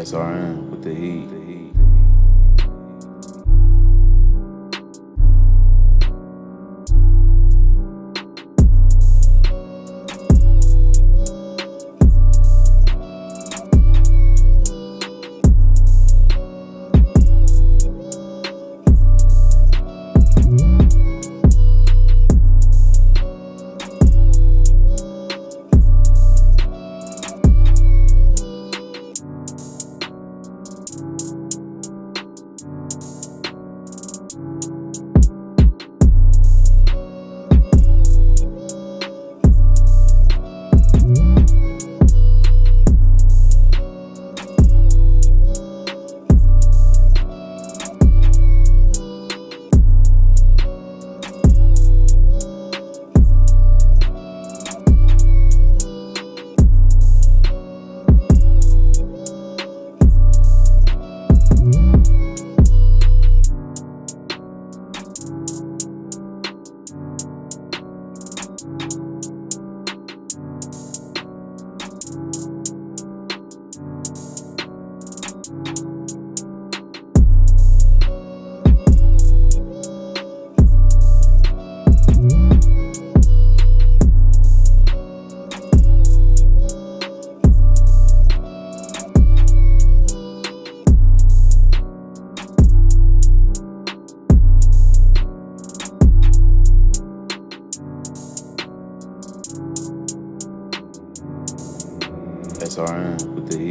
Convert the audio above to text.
SRN with the heat. SRN with the.